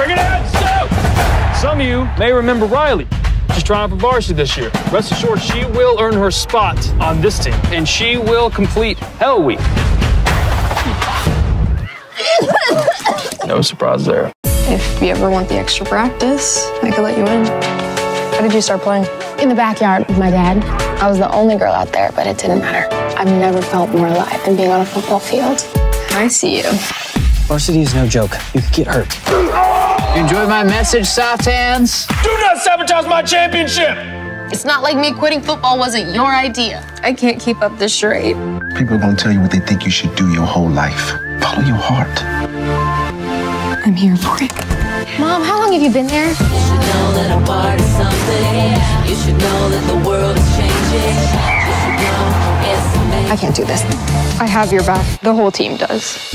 Bring it out, so! Some of you may remember Riley. She's trying for varsity this year. Rest assured, she will earn her spot on this team, and she will complete Hell Week. no surprise there. If you ever want the extra practice, I could let you in. How did you start playing? In the backyard with my dad. I was the only girl out there, but it didn't matter. I've never felt more alive than being on a football field. I see you. Varsity is no joke. You could get hurt. Oh! You enjoy my message, soft hands? Do not sabotage my championship! It's not like me quitting football wasn't your idea. I can't keep up this charade. People are gonna tell you what they think you should do your whole life. Follow your heart. I'm here for it. Mom, how long have you been there? You should know that I'm part of something. You should know that the world is changing. You should know it's amazing. I can't do this. I have your back. The whole team does.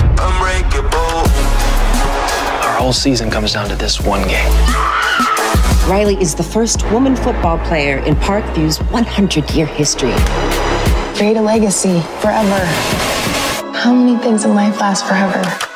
Our whole season comes down to this one game. Riley is the first woman football player in Parkview's 100 year history. Create a legacy forever. How many things in life last forever?